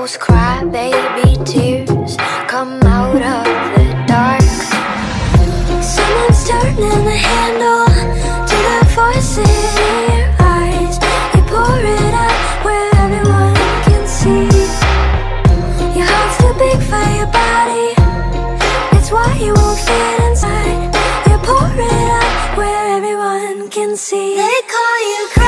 those crybaby tears come out of the dark. Someone's turning the handle to the voice in your eyes. You pour it out where everyone can see. Your heart's too big for your body why you won't fit inside. You pour it out where everyone can see. They call you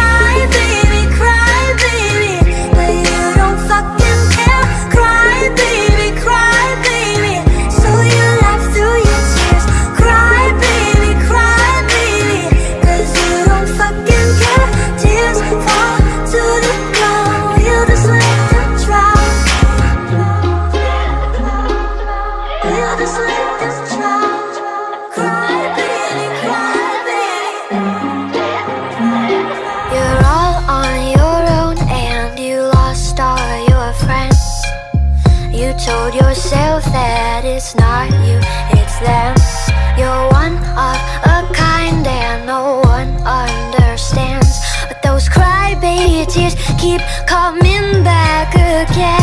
You told yourself that it's not you, it's them. You're one of a kind and no one understands. But those crybaby tears keep coming back again.